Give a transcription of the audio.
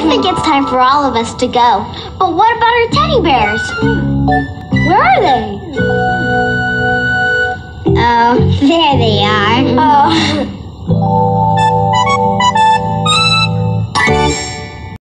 I think it's time for all of us to go. But what about our teddy bears? Where are they? Oh, there